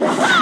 Ah!